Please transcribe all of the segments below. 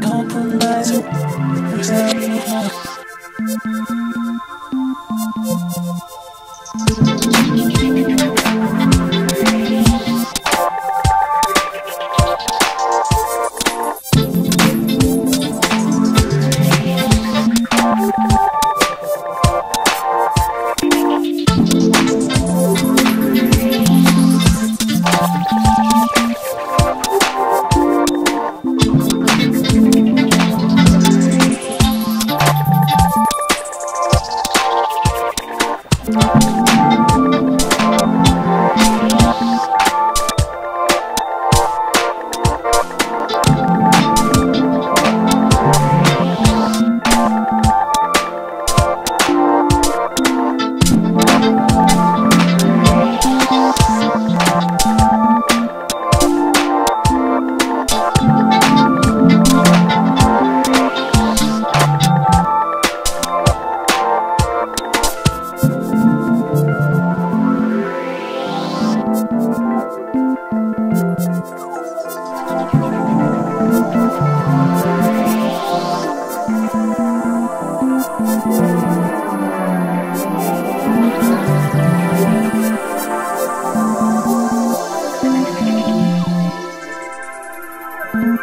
Compromise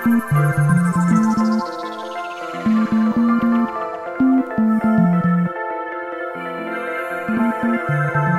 thank you